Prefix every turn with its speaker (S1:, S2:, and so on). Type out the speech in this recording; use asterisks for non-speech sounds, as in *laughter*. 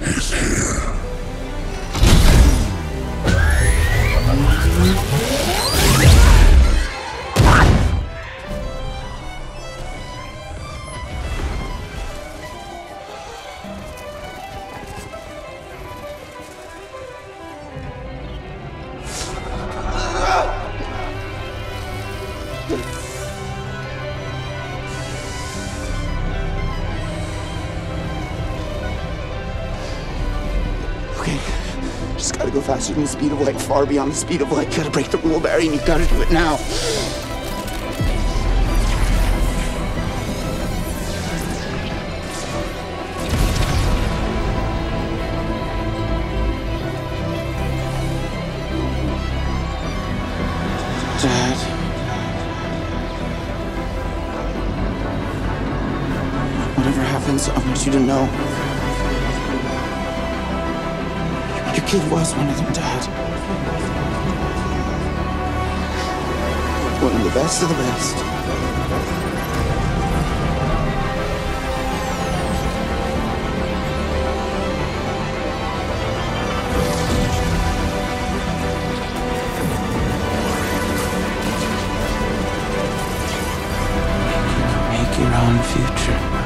S1: He's *laughs* here.
S2: Okay, just gotta go faster than the speed of light, far beyond the speed of light. Gotta break the rule, Barry, and you gotta do it now. Dad. Whatever happens, I want you to know. Kid was one of them, Dad. One of the best of the best. Your own future.